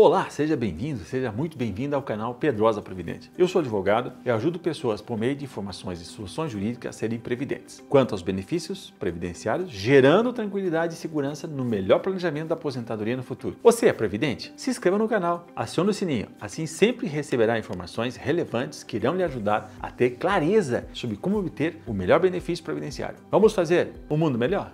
Olá, seja bem-vindo, seja muito bem-vindo ao canal Pedrosa Previdente. Eu sou advogado e ajudo pessoas por meio de informações e soluções jurídicas a serem previdentes. Quanto aos benefícios previdenciários, gerando tranquilidade e segurança no melhor planejamento da aposentadoria no futuro. Você é previdente? Se inscreva no canal, acione o sininho, assim sempre receberá informações relevantes que irão lhe ajudar a ter clareza sobre como obter o melhor benefício previdenciário. Vamos fazer um mundo melhor?